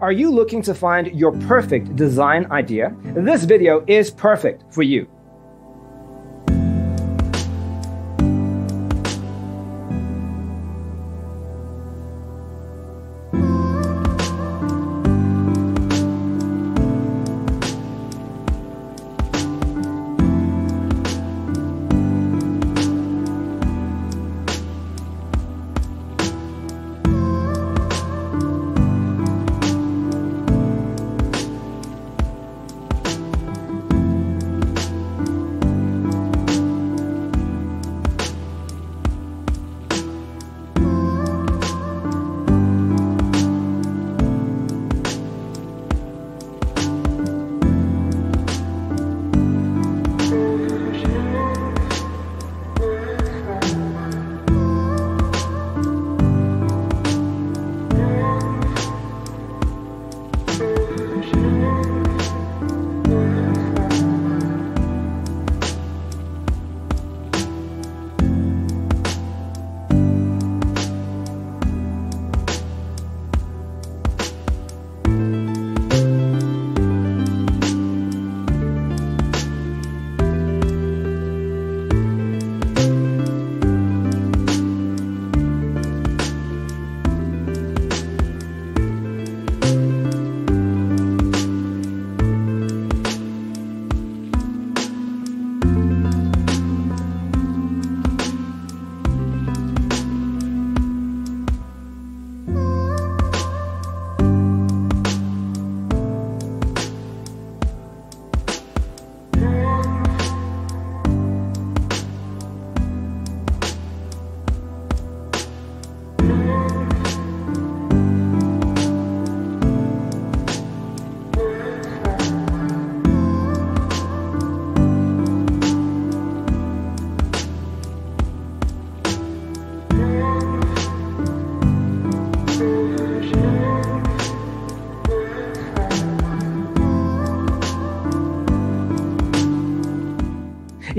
Are you looking to find your perfect design idea? This video is perfect for you.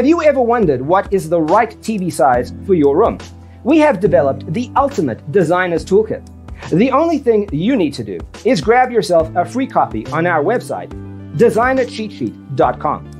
Have you ever wondered what is the right TV size for your room? We have developed the ultimate designer's toolkit. The only thing you need to do is grab yourself a free copy on our website, designercheatsheet.com.